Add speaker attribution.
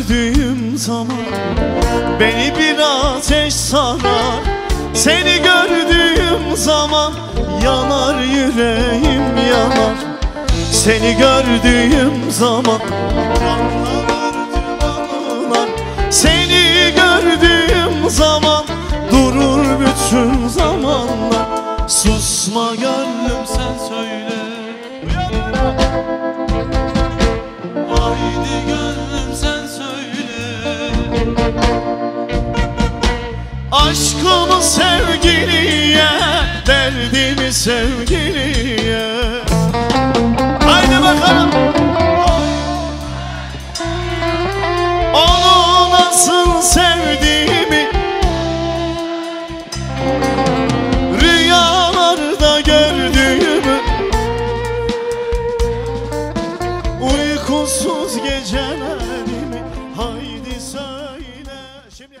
Speaker 1: gördüğüm zaman Beni bir ateş sarar Seni gördüğüm zaman Yanar yüreğim yanar Seni gördüğüm zaman Seni gördüğüm zaman Durur bütün zamanlar Susma gönlüm sen söyle Aşkımı sevgiliye Derdimi sevgiliye. Haydi bakalım. Onu nasıl sevdiğimi Rüyalarda gördüğümü Uykusuz gecelerimi Haydi söyle Şimdi